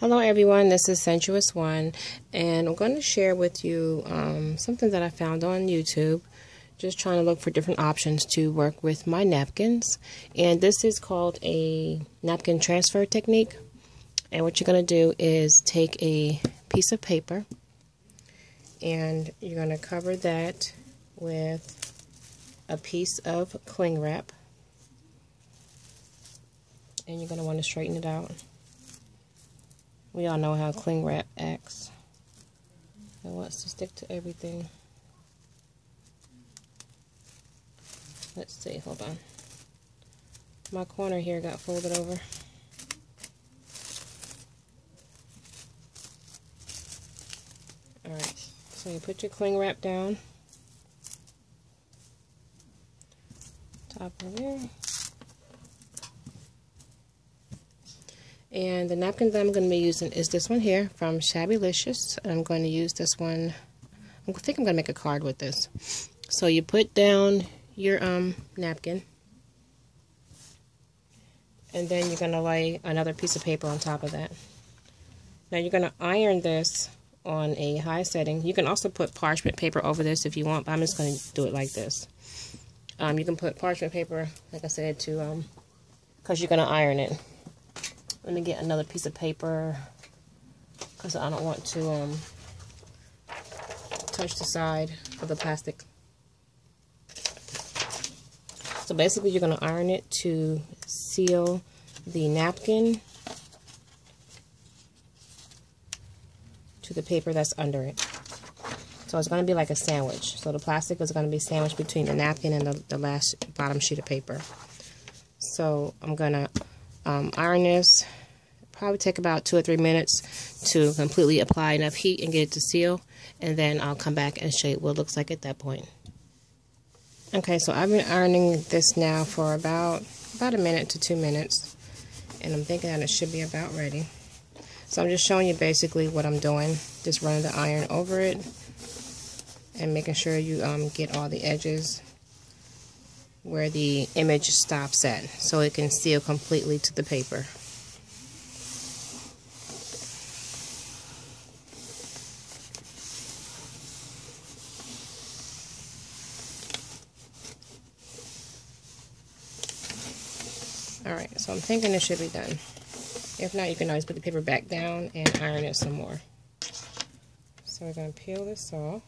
Hello everyone, this is Censuous One, and I'm going to share with you um, something that I found on YouTube. Just trying to look for different options to work with my napkins. And this is called a napkin transfer technique. And what you're going to do is take a piece of paper and you're going to cover that with a piece of cling wrap. And you're going to want to straighten it out. We all know how cling wrap acts. It wants to stick to everything. Let's see, hold on. My corner here got folded over. Alright, so you put your cling wrap down. Top of there. And the napkin that I'm going to be using is this one here from Shabbylicious. I'm going to use this one. I think I'm going to make a card with this. So you put down your um, napkin. And then you're going to lay another piece of paper on top of that. Now you're going to iron this on a high setting. You can also put parchment paper over this if you want, but I'm just going to do it like this. Um, you can put parchment paper, like I said, to um, because you're going to iron it. Let me get another piece of paper because I don't want to um, touch the side of the plastic. So basically you're going to iron it to seal the napkin to the paper that's under it. So it's going to be like a sandwich. So the plastic is going to be sandwiched between the napkin and the, the last bottom sheet of paper. So I'm going to um, iron this probably take about two or three minutes to completely apply enough heat and get it to seal and then I'll come back and show you what it looks like at that point. Okay, so I've been ironing this now for about about a minute to two minutes and I'm thinking that it should be about ready. So I'm just showing you basically what I'm doing, just running the iron over it and making sure you um, get all the edges where the image stops at so it can seal completely to the paper. Alright, so I'm thinking it should be done. If not, you can always put the paper back down and iron it some more. So we're going to peel this off.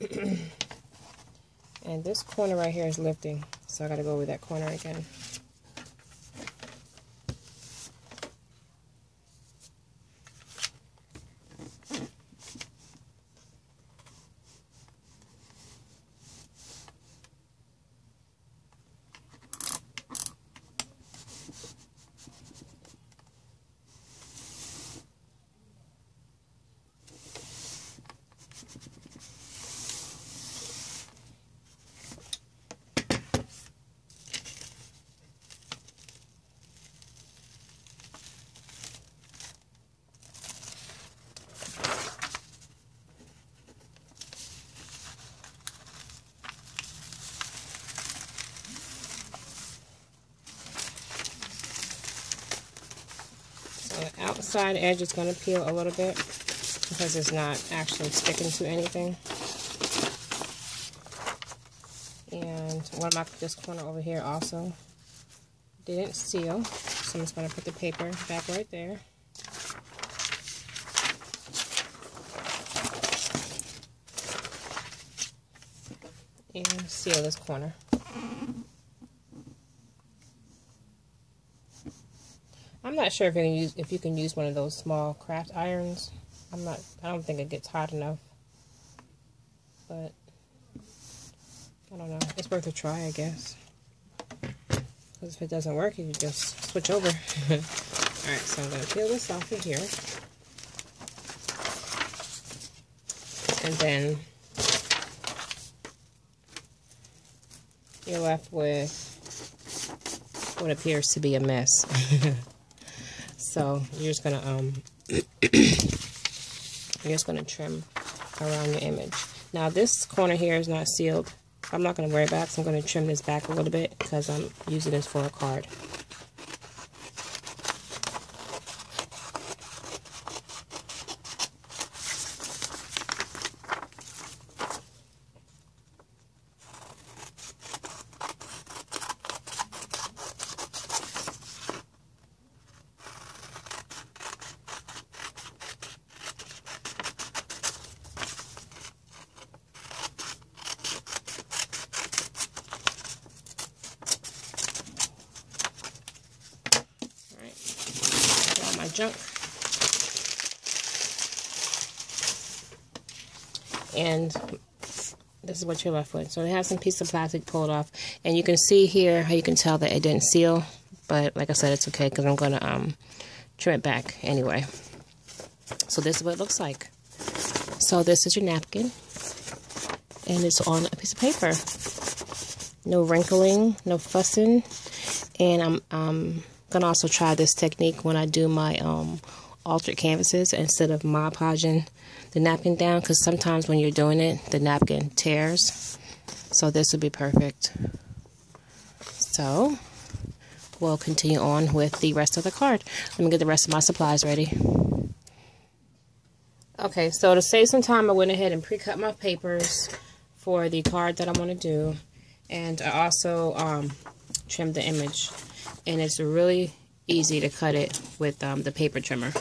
and this corner right here is lifting, so I got to go over that corner again. the outside edge is going to peel a little bit because it's not actually sticking to anything. And what about this corner over here also didn't seal. So I'm just going to put the paper back right there. And seal this corner. I'm not sure if you can use if you can use one of those small craft irons. I'm not. I don't think it gets hot enough. But I don't know. It's worth a try, I guess. Because if it doesn't work, you just switch over. Alright, so I'm to peel this off of here. And then you're left with what appears to be a mess. So you're just to um, You're just to trim around your image. Now this corner here is not sealed. I'm not to worry about it, so I'm to trim this back a little bit because I'm using this for a card. And this is what you're left with. So they have some piece of plastic pulled off. And you can see here how you can tell that it didn't seal. But like I said, it's okay because I'm going to um, trim it back anyway. So this is what it looks like. So this is your napkin. And it's on a piece of paper. No wrinkling, no fussing. And I'm um, to also try this technique when I do my um, altered canvases instead of Mod Podging the napkin down because sometimes when you're doing it, the napkin tears. So this would be perfect. So we'll continue on with the rest of the card. Let me get the rest of my supplies ready. Okay, so to save some time, I went ahead and pre-cut my papers for the card that I want to do. And I also um, trimmed the image and it's really easy to cut it with um, the paper trimmer.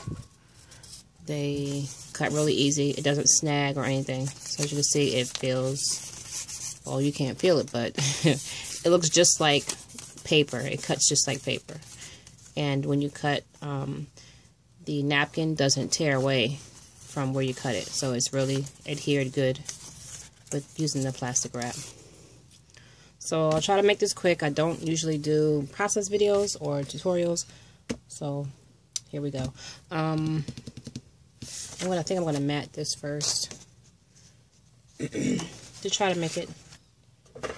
They cut really easy. It doesn't snag or anything. So as you can see, it feels, well, you can't feel it, but it looks just like paper. It cuts just like paper. And when you cut, um, the napkin doesn't tear away from where you cut it. So it's really adhered good with using the plastic wrap. So I'll try to make this quick. I don't usually do process videos or tutorials. So here we go. Um, I'm gonna I think I'm gonna mat this first to try to make it.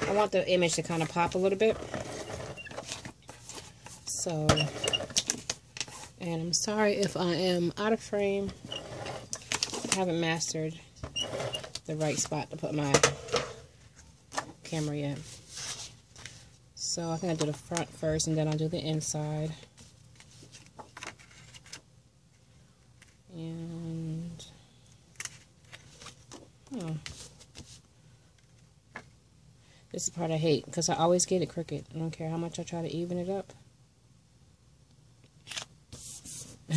I want the image to kind of pop a little bit. So, and I'm sorry if I am out of frame. I haven't mastered the right spot to put my camera yet. So I think I'll do the front first and then I'll do the inside. And, oh. This is the part I hate because I always get it crooked. I don't care how much I try to even it up. I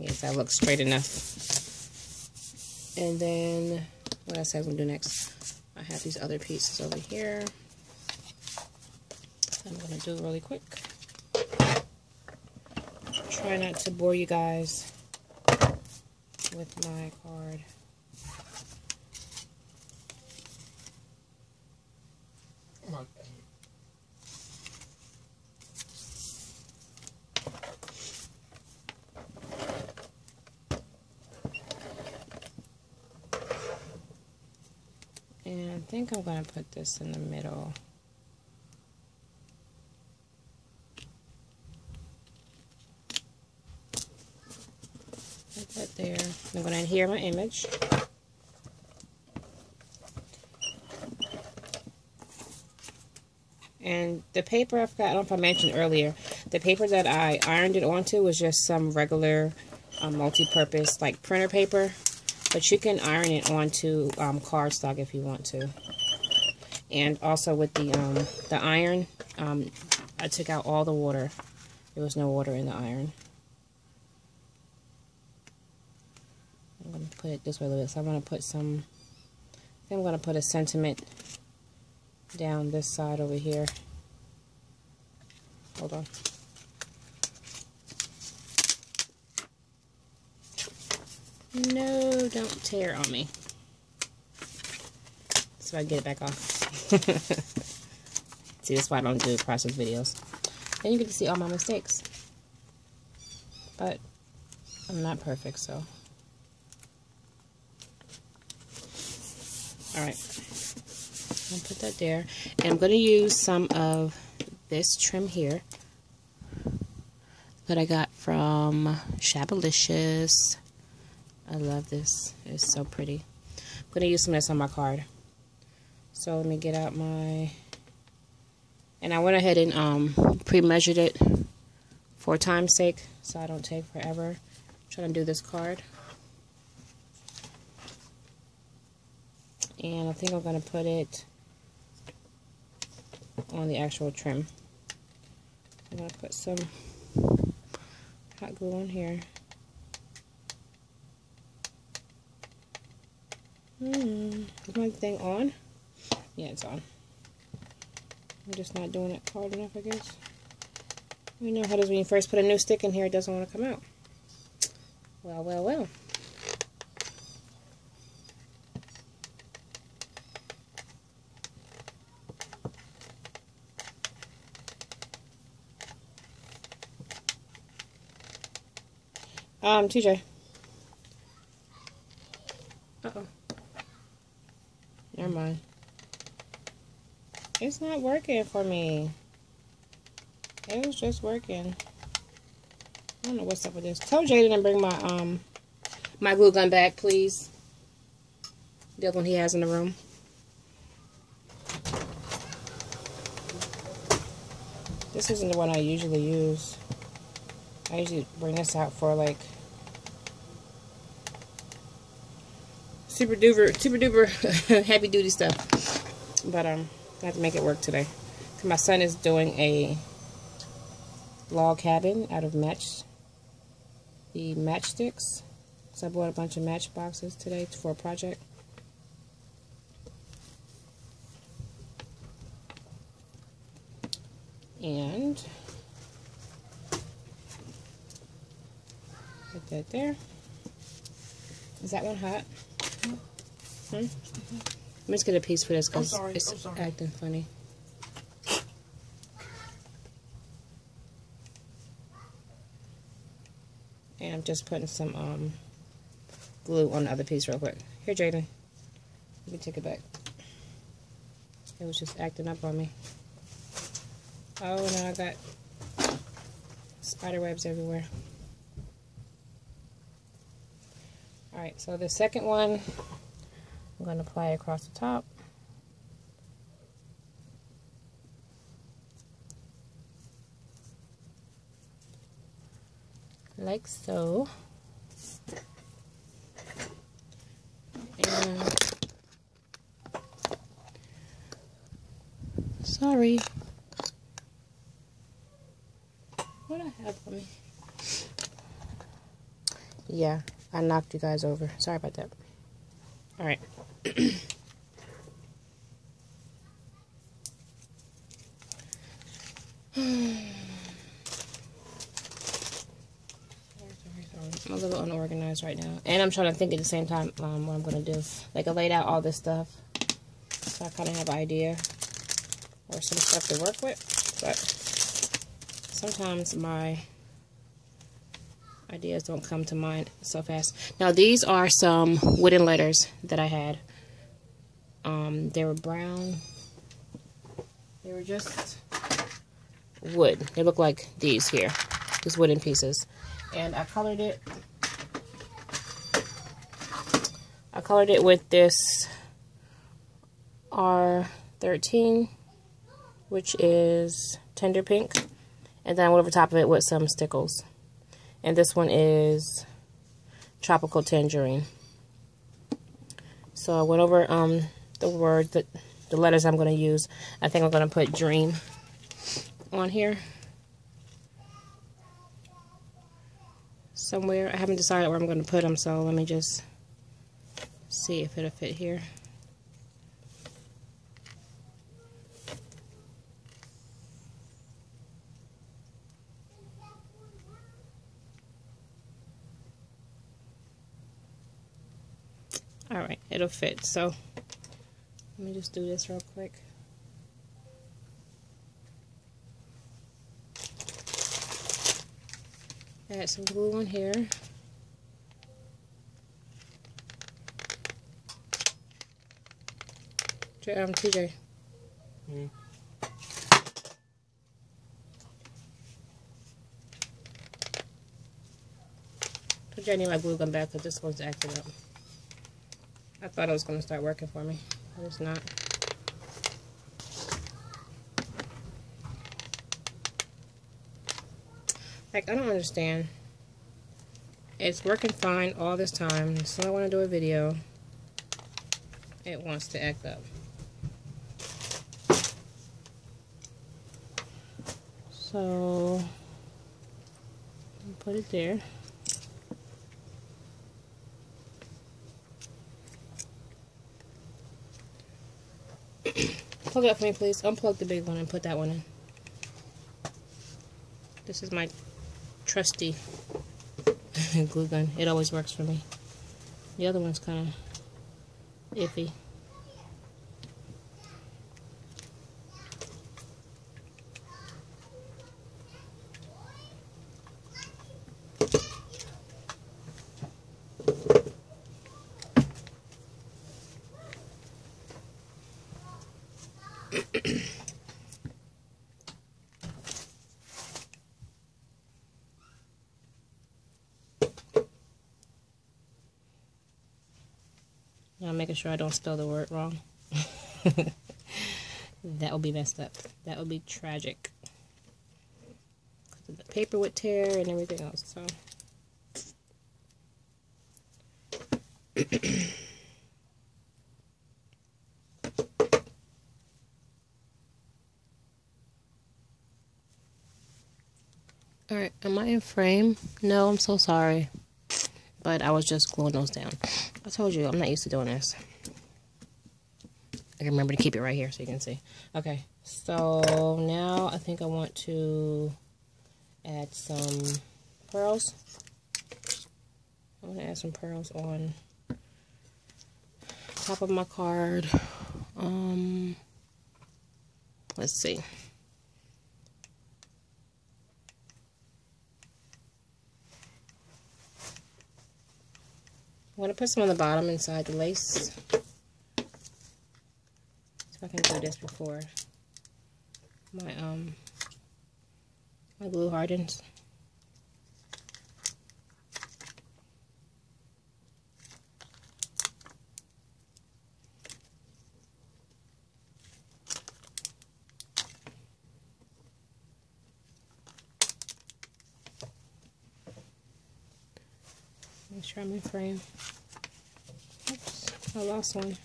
guess that looks straight enough. And then, what else I going to do next? I have these other pieces over here. Going to do it really quick. Try not to bore you guys with my card. And I think I'm going to put this in the middle. that there. I'm going to adhere my image. And the paper, I forgot, I don't know if I mentioned earlier, the paper that I ironed it onto was just some regular um, multi-purpose like printer paper. But you can iron it onto um, cardstock if you want to. And also with the um, the iron, um, I took out all the water. There was no water in the iron. I'm going to put it this way a little bit. So I'm going to put some, I'm going to put a sentiment down this side over here. Hold on. No, don't tear on me. So I get it back off. see, that's why I don't do process videos. Then you get to see all my mistakes. But I'm not perfect, so All right. I'll put that there. And I'm going to use some of this trim here that I got from Shabbylicious. I love this. It's so pretty. I'm going to use some of this on my card. So let me get out my... And I went ahead and um, pre-measured it for time's sake so I don't take forever I'm trying to do this card. And I think I'm going to put it on the actual trim. I'm going to put some hot glue on here. Hmm, is my thing on? Yeah, it's on. I'm just not doing it hard enough, I guess. You know how it is when you first put a new stick in here, it doesn't want to come out. Well, well, well. Um, TJ. Uh-oh. Never mind. It's not working for me. It was just working. I don't know what's up with this. Tell Jaden to bring my um my glue gun back, please. The other one he has in the room. This isn't the one I usually use. I usually bring this out for like super duper, super duper heavy duty stuff. But um, I have to make it work today. My son is doing a log cabin out of match the matchsticks. So I bought a bunch of match boxes today for a project. And put that there. Is that one hot? Hmm? I'm just get a piece for this because it's acting funny. And I'm just putting some um, glue on the other piece real quick. Here, Jaden. Let me take it back. It was just acting up on me. Oh, now I got spider webs everywhere. Alright, so the second one, I'm going to apply it across the top. like so. And sorry. What I have me? Yeah, I knocked you guys over. Sorry about that. All right. I'm a little unorganized right now. And I'm trying to think at the same time um, what I'm going to do. Like, I laid out all this stuff. So I kind of have an idea. Or some stuff to work with. But sometimes my ideas don't come to mind so fast. Now, these are some wooden letters that I had. Um, they were brown. They were just wood. They look like these here. These wooden pieces and I colored it I colored it with this R13 which is tender pink and then I went over top of it with some stickles and this one is tropical tangerine so I went over um, the words that the letters I'm going to use I think I'm going to put dream on here somewhere. I haven't decided where I'm going to put them, so let me just see if it'll fit here. Alright, it'll fit. So, let me just do this real quick. Add some glue on here. Um, TJ. Mm. But I need my glue gun back because this one's acting up. I thought it was going to start working for me, but it's not. Like, I don't understand. It's working fine all this time. So I want to do a video. It wants to act up. So, put it there. Plug it for me, please. Unplug the big one and put that one in. This is my trusty glue gun. It always works for me. The other one's kind of iffy. I'm making sure I don't spell the word wrong. that would be messed up. That would be tragic. The paper would tear and everything else. So. Alright, am I in frame? No, I'm so sorry. I was just gluing those down. I told you, I'm not used to doing this. I remember to keep it right here so you can see. Okay, so now I think I want to add some pearls. I'm going to add some pearls on top of my card. Um, let's see. I'm going to put some on the bottom inside the lace. So I can do this before my um my glue hardens. Sure I'm in frame. Oops, I lost one.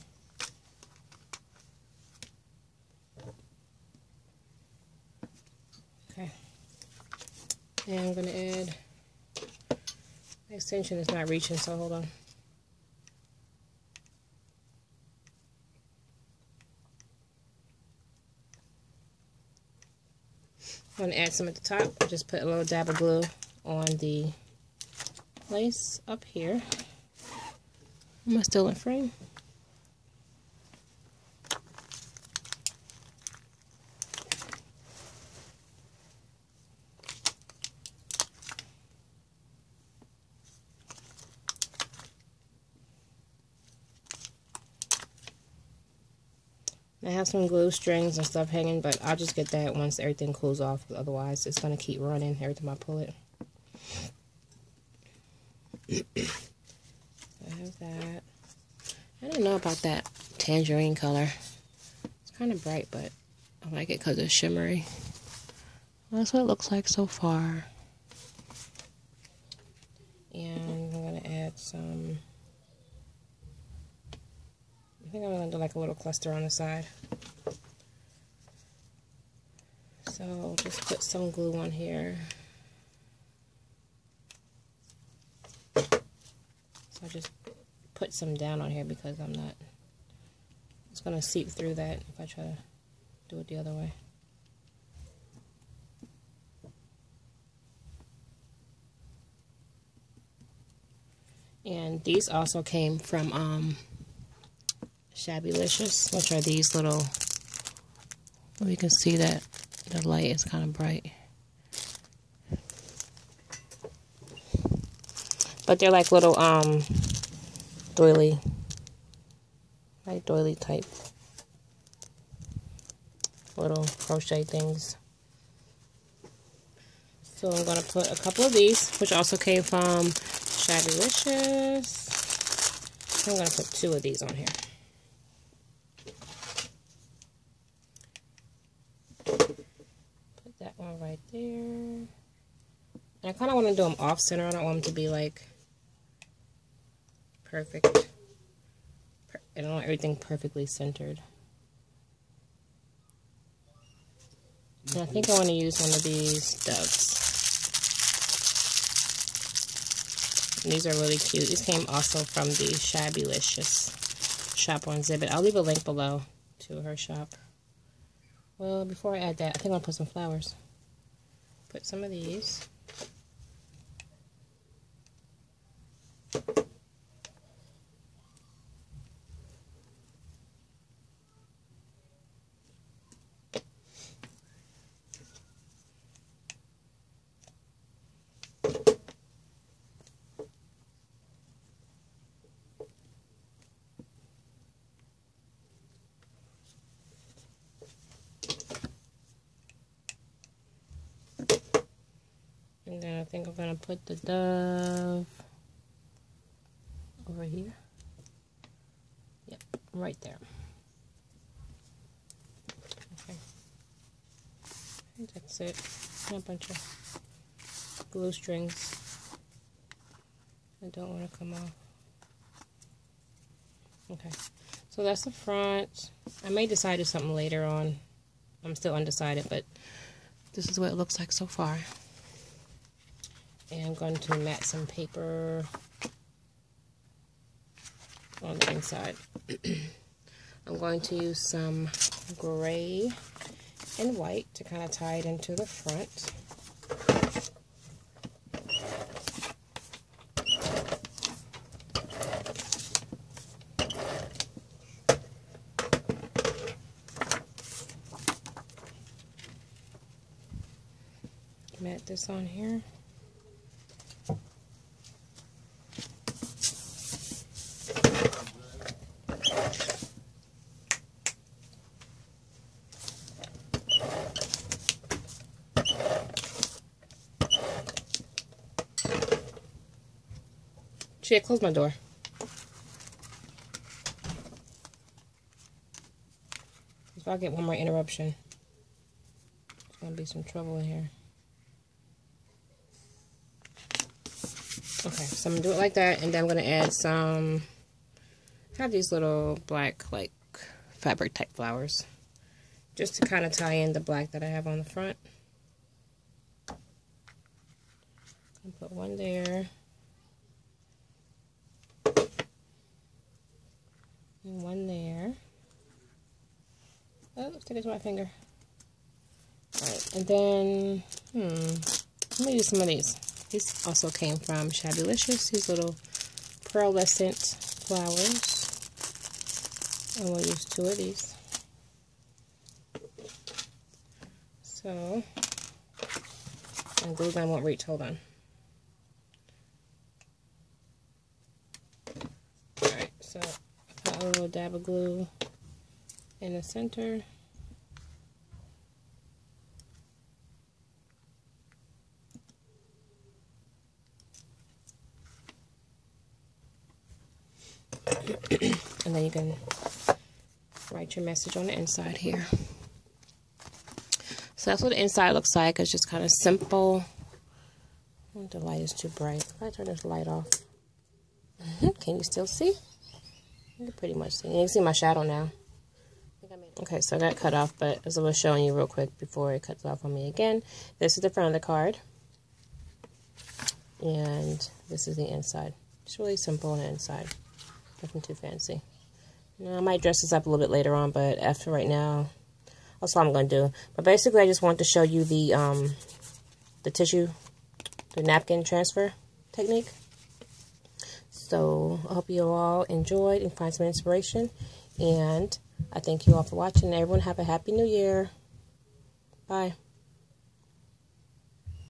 Okay. And I'm going to add, my extension is not reaching, so hold on. I'm going to add some at the top. Just put a little dab of glue on the place up here. Am I still in frame? I have some glue strings and stuff hanging, but I'll just get that once everything cools off. Otherwise, it's going to keep running every time I pull it. I have that. I don't know about that tangerine color. It's kind of bright, but I like it because it's shimmery. That's what it looks like so far. And I'm going to add some... I think I'm going to do like a little cluster on the side. So just put some glue on here. So I just put some down on here because I'm not, it's going to seep through that if I try to do it the other way. And these also came from um, Shabbylicious, which are these little, you can see that the light is kind of bright. But they're like little um doily like doily type little crochet things. So I'm gonna put a couple of these, which also came from Shabbylicious. I'm going to put two of these on here. Put that one right there. And I kind of want to do them off center. I don't want them to be like perfect. I don't want everything perfectly centered. And I think I want to use one of these doves. And these are really cute. These came also from the Shabbylicious shop on Zibbet. I'll leave a link below to her shop. Well, before I add that, I think I'll put some flowers. Put some of these. And then I think I'm going to put the dove over here. Yep, right there. Okay. that's it. And a bunch of glue strings. I don't want to come off. Okay, so that's the front. I may decide to something later on. I'm still undecided, but this is what it looks like so far. And I'm going to mat some paper on the inside. I'm going to use some gray and white to kind of tie it into the front. Mat this on here. Shit, close my door. If I get one more interruption, there's going to be some trouble in here. Okay, so I'm going to do it like that, and then I'm going to add some, I have these little black, like, fabric type flowers, just to kind of tie in the black that I have on the front. Put one there. And one there. Oh, stick it to my finger. Alright, and then, hmm, let me use some of these. These also came from Shabbylicious, these little pearlescent flowers. And we'll use two of these. So, and glue gun won't reach, hold on. Alright, so a little dab of glue in the center. and then you can write your message on the inside here. So that's what the inside looks like. It's just kind of simple. Oh, the light is too bright. If I turn this light off, can you still see? You can pretty much see. You can see my shadow now. Okay, so I got cut off, but as I was showing you real quick before it cuts off on me again, this is the front of the card. And this is the inside. It's really simple on the inside. Nothing too fancy. I might dress this up a little bit later on, but after right now, that's all I'm going to do. But basically, I just want to show you the, um, the tissue, the napkin transfer technique. So I hope you all enjoyed and find some inspiration. And I thank you all for watching. Everyone have a happy new year. Bye.